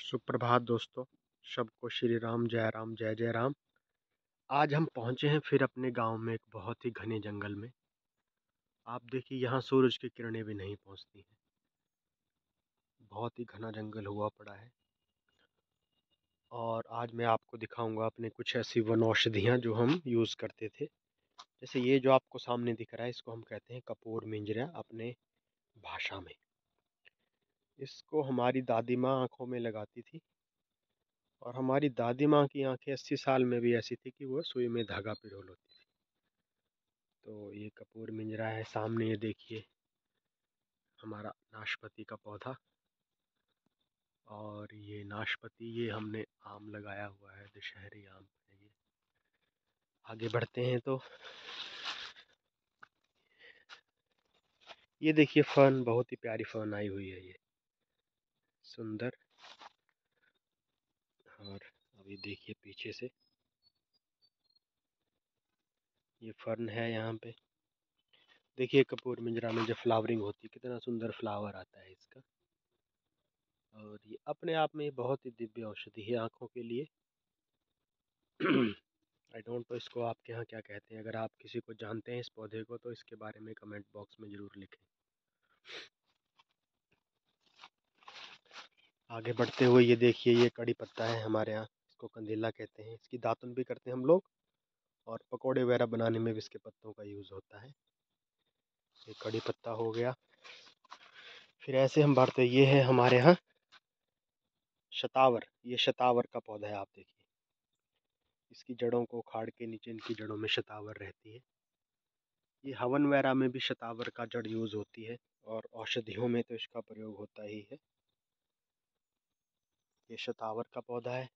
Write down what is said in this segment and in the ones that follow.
सुप्रभात दोस्तों, सबको श्री राम, जय राम, जय जय राम। आज हम पहुँचे हैं फिर अपने गाँव में एक बहुत ही घने जंगल में। आप देखिए, यहाँ सूरज की किरणें भी नहीं पहुँचती हैं। बहुत ही घना जंगल हुआ पड़ा है। और आज मैं आपको दिखाऊँगा अपने कुछ ऐसी वन औषधियाँ जो हम यूज़ करते थे। जैसे ये जो आपको सामने दिख रहा है, इसको हम कहते हैं कपूर, मिंजरा अपने भाषा में। इसको हमारी दादी माँ आँखों में लगाती थी। और हमारी दादी माँ की आँखें अस्सी साल में भी ऐसी थी कि वो सुई में धागा पिरोल होती थी। तो ये कपूर मिंजरा है, सामने ये देखिए, हमारा नाशपति का पौधा। और ये नाशपति, ये हमने आम लगाया हुआ है, दशहरी आम है ये। आगे बढ़ते हैं तो। ये देखिए फन, बहुत ही प्यारी फन आई हुई है ये। सुंदर। और अभी देखिए पीछे से। ये फर्न है यहाँ पे। देखिए कपूर मिंजरा में जो फ्लावरिंग होती है, कितना सुंदर फ्लावर आता है इसका। और ये अपने आप में बहुत ही दिव्य औषधि है आँखों के लिए। आई डोंट नो इसको आपके यहाँ क्या कहते हैं। अगर आप किसी को जानते हैं इस पौधे को तो इसके बारे में कमेंट बॉक्स में ज़रूर लिखें। आगे बढ़ते हुए ये देखिए, ये कड़ी पत्ता है हमारे यहाँ, इसको कंदीला कहते हैं। इसकी दातुन भी करते हैं हम लोग और पकोड़े वगैरह बनाने में भी इसके पत्तों का यूज़ होता है। ये कड़ी पत्ता हो गया। फिर ऐसे हम बढ़ते ये है हमारे यहाँ शतावर, ये शतावर का पौधा है, आप देखिए। इसकी जड़ों को उखाड़ के नीचे, इनकी जड़ों में शतावर रहती है। ये हवन वगैरह में भी शतावर का जड़ यूज़ होती है और औषधियों में तो इसका प्रयोग होता ही है। ये शतावर का पौधा है।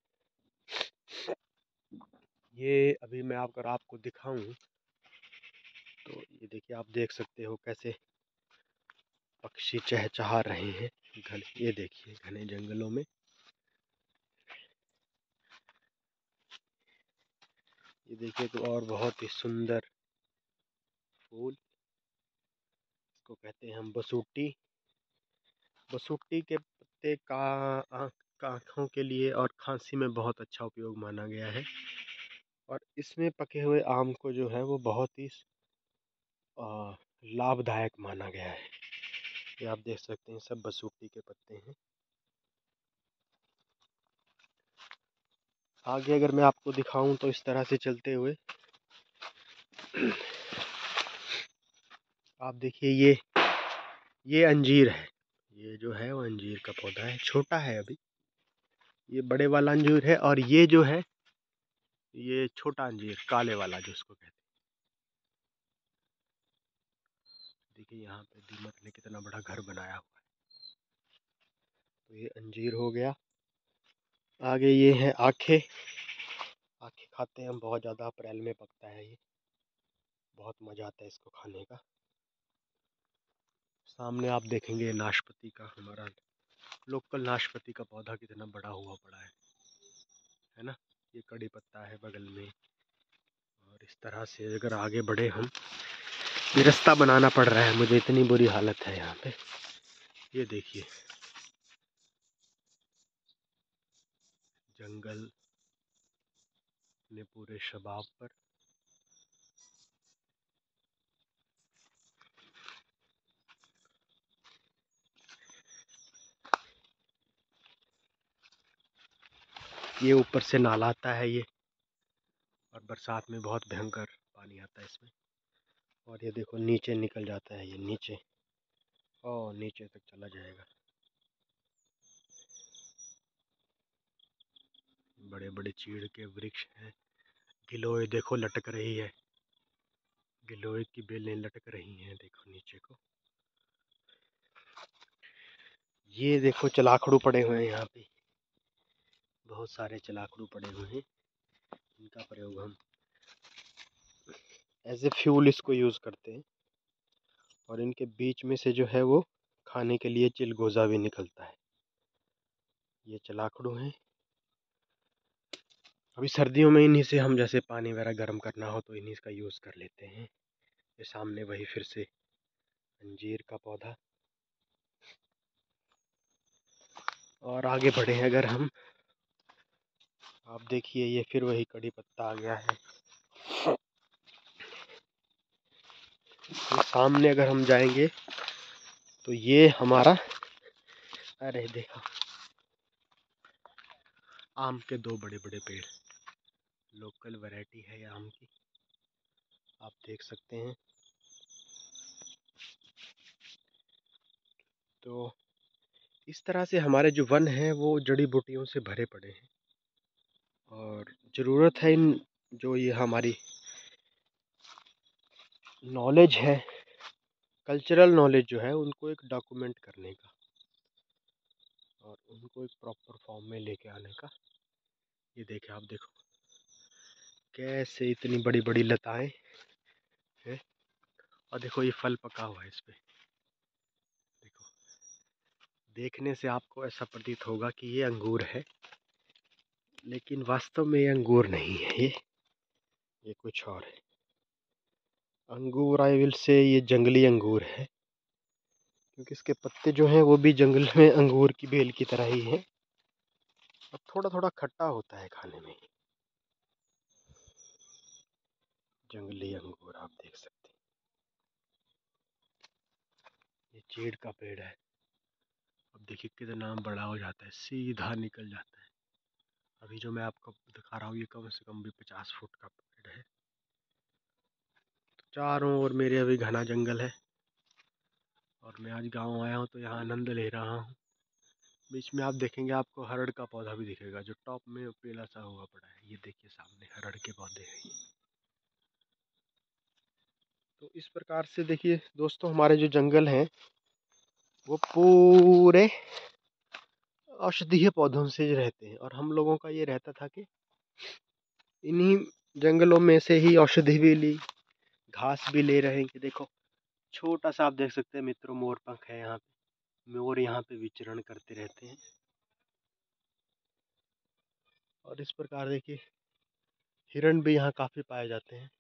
ये अभी मैं अगर आपको दिखाऊँ तो ये देखिए आप देख सकते हो कैसे पक्षी चहचहा रहे हैं घने, ये देखिए घने जंगलों में। ये देखिए तो और बहुत ही सुंदर फूल, इसको कहते हैं हम बसूटी। बसूटी के पत्ते का आँखों के लिए और खांसी में बहुत अच्छा उपयोग माना गया है। और इसमें पके हुए आम को जो है वो बहुत ही लाभदायक माना गया है। ये आप देख सकते हैं, सब बसूटी के पत्ते हैं। आगे अगर मैं आपको दिखाऊँ तो इस तरह से चलते हुए आप देखिए ये ये अंजीर है। ये जो है वो अंजीर का पौधा है, छोटा है अभी। ये बड़े वाला अंजीर है और ये जो है, ये छोटा अंजीर, काले वाला जो उसको कहते हैं। देखिए यहाँ पे दीमक ने कितना बड़ा घर बनाया हुआ है। तो ये अंजीर हो गया। आगे ये है आखे। आखे खाते हैं हम, बहुत ज़्यादा अप्रैल में पकता है ये। बहुत मज़ा आता है इसको खाने का। सामने आप देखेंगे नाशपति का हमारा लोकल नाशपति का पौधा कितना बड़ा हुआ पड़ा है। है ना? ये कड़ी पत्ता है बगल में। और इस तरह से अगर आगे बढ़े हम, ये रास्ता बनाना पड़ रहा है। मुझे इतनी बुरी हालत है यहाँ पे। ये देखिए। जंगल ने पूरे शबाब पर ये ऊपर से नाला आता है ये। और बरसात में बहुत भयंकर पानी आता है इसमें। और ये देखो, नीचे निकल जाता है ये, नीचे। और नीचे तक चला जाएगा। बड़े बड़े चीड़ के वृक्ष हैं। गिलोय देखो, लटक रही है। गिलोय की बेलें लटक रही हैं, देखो नीचे को। ये देखो, चलाखड़ू पड़े हुए हैं यहाँ पे। बहुत सारे चलाकड़ू पड़े हुए हैं। इनका प्रयोग हम एज ए फ्यूल इसको यूज़ करते हैं। और इनके बीच में से जो है वो खाने के लिए चिलगोज़ा भी निकलता है। ये चलाकड़ू हैं। अभी सर्दियों में इन्हीं से हम जैसे पानी वगैरह गर्म करना हो तो इन्हीं का यूज़ कर लेते हैं। ये सामने वही फिर से अंजीर का पौधा। और आगे बढ़े अगर हम आप देखिए ये फिर वही कड़ी पत्ता आ गया है। तो सामने अगर हम जाएँगे तो ये हमारा, अरे देखो। आम के दो बड़े बड़े पेड़। लोकल वैरायटी है आम की। आप देख सकते हैं। तो इस तरह से हमारे जो वन हैं, वो जड़ी बूटियों से भरे पड़े हैं। और ज़रूरत है इन जो ये हमारी नॉलेज है कल्चरल नॉलेज जो है, उनको एक डॉक्यूमेंट करने का और उनको एक प्रॉपर फॉर्म में लेके आने का। ये देखे आप देखो कैसे इतनी बड़ी बड़ी लताएँ हैं। और देखो, ये फल पका हुआ है इस पर देखो, देखने से आपको ऐसा प्रतीत होगा कि ये अंगूर है। लेकिन वास्तव में अंगूर नहीं है, ये ये कुछ और है। अंगूर आई विल से ये जंगली अंगूर है, क्योंकि इसके पत्ते जो हैं वो भी जंगल में अंगूर की बेल की तरह ही हैं। और थोड़ा थोड़ा खट्टा होता है खाने में। जंगली अंगूर, आप देख सकते हैं। ये चीड़ का पेड़ है। अब देखिए कितना बड़ा हो जाता है, सीधा निकल जाता है। अभी जो मैं आपको दिखा रहा हूँ, ये कम से कम भी पचास फुट का पेड़ है। तो चारों ओर मेरे अभी घना जंगल है और मैं आज गाँव आया हूँ तो यहाँ आनंद ले रहा हूँ। बीच में आप देखेंगे, आपको हरड़ का पौधा भी दिखेगा, जो टॉप में पीला सा हुआ पड़ा है। ये देखिए सामने, हरड़ के पौधे हैं। तो इस प्रकार से देखिए, दोस्तों, हमारे जो जंगल हैं, वो पूरे औषधीय पौधों से रहते हैं और हम लोगों का ये रहता था कि इन्हीं जंगलों में से ही औषधि भी ली, घास भी ले रहे हैं कि देखो, छोटा सा आप देख सकते हैं मित्रों, मोर पंख है यहाँ पे, मोर यहाँ पे विचरण करते रहते हैं। और इस प्रकार देखिए, हिरण भी यहाँ काफ़ी पाए जाते हैं।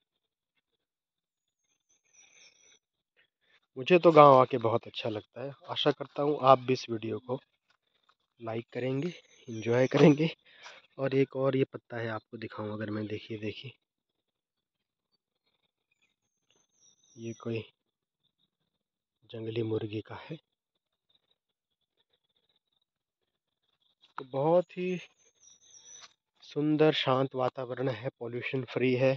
मुझे तो गाँव आके बहुत अच्छा लगता है, आशा करता हूँ आप भी इस वीडियो को लाइक करेंगे इंजॉय करेंगे। और एक और ये पत्ता है, आपको दिखाऊँ अगर मैं देखिए देखिए। ये कोई जंगली मुर्गी का है। तो बहुत ही सुंदर, शांत वातावरण है, पॉल्यूशन फ्री है।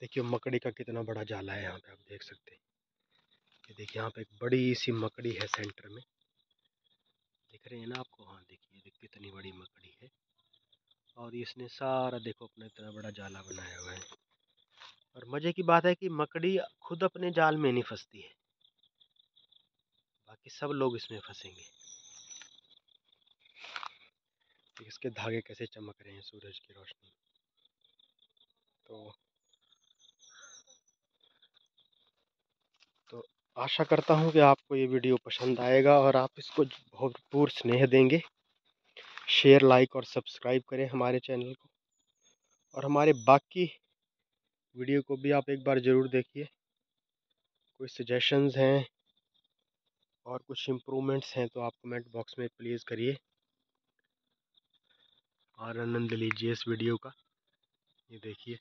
देखिए, मकड़ी का कितना बड़ा जाला है यहाँ पे, आप देख सकते हैं। ये देखिए यहाँ पे एक बड़ी सी मकड़ी है सेंटर में। दिख रही है ना आपको? हाँ देखिए देख कितनी बड़ी मकड़ी है। और इसने सारा, देखो, अपना इतना बड़ा जाला बनाया हुआ है। और मज़े की बात है कि मकड़ी खुद अपने जाल में नहीं फंसती है। बाकी सब लोग इसमें फंसेंगे। इसके धागे कैसे चमक रहे हैं सूरज की रोशनी। तो तो आशा करता हूँ कि आपको ये वीडियो पसंद आएगा और आप इसको भरपूर स्नेह देंगे। शेयर, लाइक और सब्सक्राइब करें हमारे चैनल को। और हमारे बाकी वीडियो को भी आप एक बार ज़रूर देखिए। कोई सजेशंस हैं और कुछ इम्प्रूवमेंट्स हैं तो आप कमेंट बॉक्स में प्लीज़ करिए। और आनंद लीजिए इस वीडियो का। ये देखिए,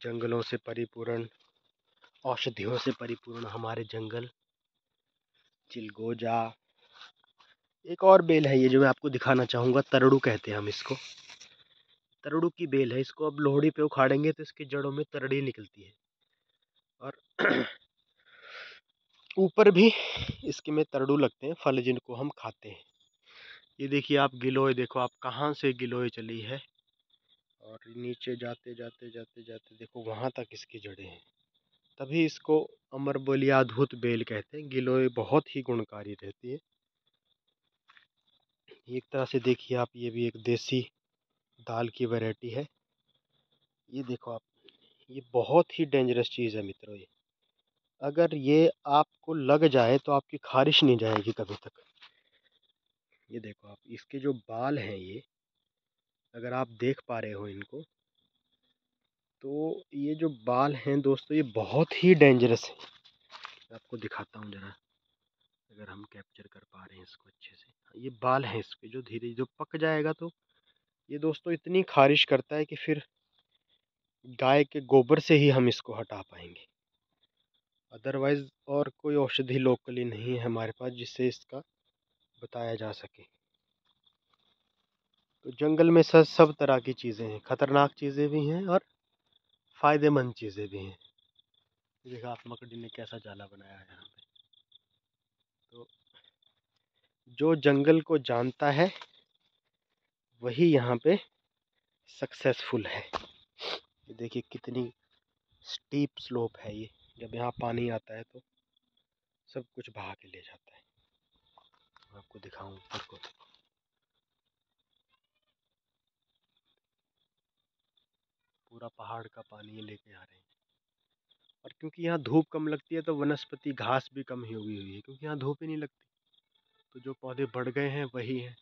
जंगलों से परिपूर्ण औषधियों से परिपूर्ण हमारे जंगल चिलगोजा एक और बेल है ये जो मैं आपको दिखाना चाहूँगा तरड़ू कहते हैं हम इसको। तरड़ू की बेल है इसको अब लोहड़ी पे उखाड़ेंगे तो इसकी जड़ों में तरड़ी निकलती है। और ऊपर भी इसके में तरड़ू लगते हैं फल जिनको हम खाते हैं। ये देखिए आप गिलोय देखो आप कहाँ से गिलोय चली है। और नीचे जाते जाते जाते जाते देखो वहाँ तक इसकी जड़ें हैं। तभी इसको अमर बोलिया अद्भुत बेल कहते हैं। गिलोय बहुत ही गुणकारी रहती है। एक तरह से देखिए आप, ये भी एक देसी दाल की वैरायटी है। ये देखो आप, ये बहुत ही डेंजरस चीज़ है मित्रों ये। अगर ये आपको लग जाए तो आपकी खारिश नहीं जाएगी कभी तक। ये देखो आप, इसके जो बाल हैं ये, अगर आप देख पा रहे हो इनको तो ये जो बाल हैं दोस्तों, ये बहुत ही डेंजरस है। आपको दिखाता हूँ ज़रा, अगर हम कैप्चर कर पा रहे हैं इसको अच्छे से। ये बाल हैं इसके, जो धीरे, जो पक जाएगा तो ये दोस्तों इतनी खारिश करता है कि फिर गाय के गोबर से ही हम इसको हटा पाएँगे। अदरवाइज़ और कोई औषधि लोकली नहीं है हमारे पास जिससे इसका बताया जा सके। तो जंगल में सब सब तरह की चीज़ें हैं, ख़तरनाक चीज़ें भी हैं और फ़ायदेमंद चीज़ें भी हैं। देखा, आप मकड़ी ने कैसा जाला बनाया है यहाँ पे। तो जो जंगल को जानता है, वही यहाँ पे सक्सेसफुल है। देखिए, कितनी स्टीप स्लोप है ये। जब यहाँ पानी आता है तो सब कुछ बहा के ले जाता है। आपको दिखाऊँ ऊपर को। पूरा पहाड़ का पानी लेके आ रहे हैं। और क्योंकि यहाँ धूप कम लगती है तो वनस्पति घास भी कम ही उगी हुई है, क्योंकि यहाँ धूप ही नहीं लगती। तो जो पौधे बढ़ गए हैं, वही हैं।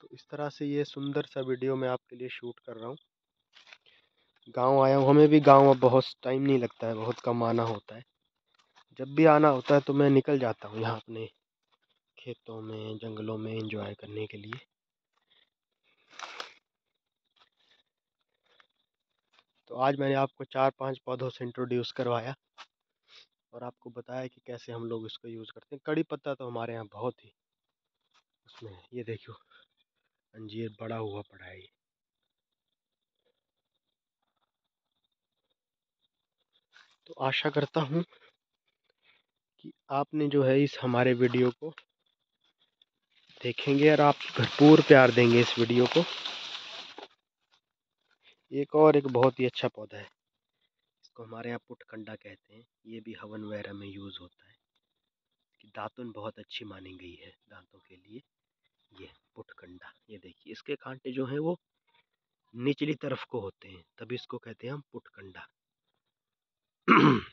तो इस तरह से ये सुंदर सा वीडियो मैं आपके लिए शूट कर रहा हूँ। गाँव आया हूँ, हमें भी गाँव अब बहुत टाइम नहीं लगता है, बहुत कम आना होता है। जब भी आना होता है तो मैं निकल जाता हूँ यहाँ अपने खेतों में, जंगलों में एंजॉय करने के लिए। तो आज मैंने आपको चार पाँच पौधों से इंट्रोड्यूस करवाया और आपको बताया कि कैसे हम लोग इसको यूज़ करते हैं। कड़ी पत्ता तो हमारे यहाँ बहुत ही उसमें, ये देखियो, अंजीर बड़ा हुआ पड़ा है ये। तो आशा करता हूँ कि आपने जो है इस हमारे वीडियो को देखेंगे और आप भरपूर प्यार देंगे इस वीडियो को। एक और एक बहुत ही अच्छा पौधा है, इसको हमारे यहाँ पुटकंडा कहते हैं। ये भी हवन वगैरह में यूज़ होता है। कि दातुन बहुत अच्छी मानी गई है दांतों के लिए, ये पुटकंडा ये देखिए, इसके कांटे जो हैं वो निचली तरफ़ को होते हैं तभी इसको कहते हैं हम पुटकंडा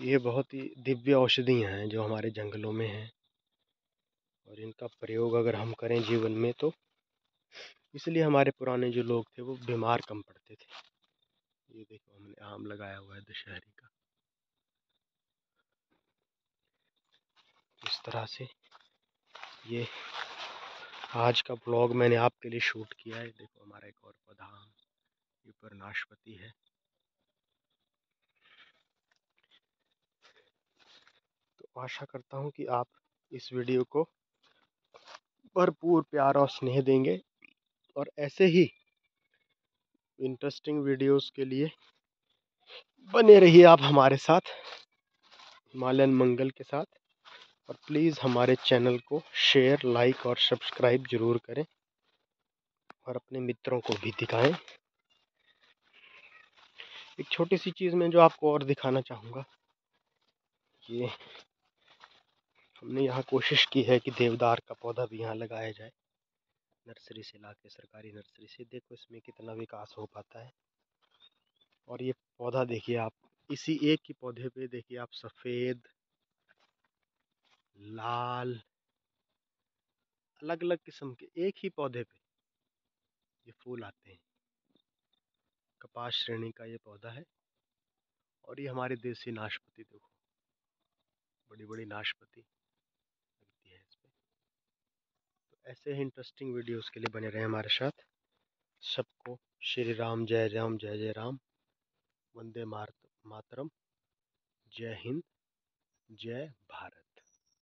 ये बहुत ही दिव्य औषधियाँ हैं जो हमारे जंगलों में हैं। और इनका प्रयोग अगर हम करें जीवन में तो इसलिए हमारे पुराने जो लोग थे, वो बीमार कम पड़ते थे। ये देखो, हमने आम लगाया हुआ है दशहरी का। इस तरह से ये आज का ब्लॉग मैंने आपके लिए शूट किया है। देखो, हमारा एक और पौधा ऊपर नाशपति है। तो आशा करता हूँ कि आप इस वीडियो को भरपूर प्यार और स्नेह देंगे। और ऐसे ही इंटरेस्टिंग वीडियोस के लिए बने रहिए आप हमारे साथ हिमालयन मंगल के साथ। और प्लीज़ हमारे चैनल को शेयर लाइक और सब्सक्राइब ज़रूर करें और अपने मित्रों को भी दिखाएँ। एक छोटी सी चीज़ में जो आपको और दिखाना चाहूँगा, ये हमने यहाँ कोशिश की है कि देवदार का पौधा भी यहाँ लगाया जाए। नर्सरी से ला के सरकारी नर्सरी से देखो इसमें कितना विकास हो पाता है। और ये पौधा देखिए आप, इसी एक ही पौधे पे देखिए आप सफ़ेद, लाल अलग अलग किस्म के एक ही पौधे पे ये फूल आते हैं। कपास श्रेणी का ये पौधा है और ये हमारे देसी नाशपति देखो बड़ी बड़ी नाशपति लगती है इस पर तो ऐसे ही इंटरेस्टिंग वीडियोस के लिए बने रहे हमारे साथ। सबको श्री राम जय राम जय जय राम। वंदे मातरम। जय हिंद, जय भारत।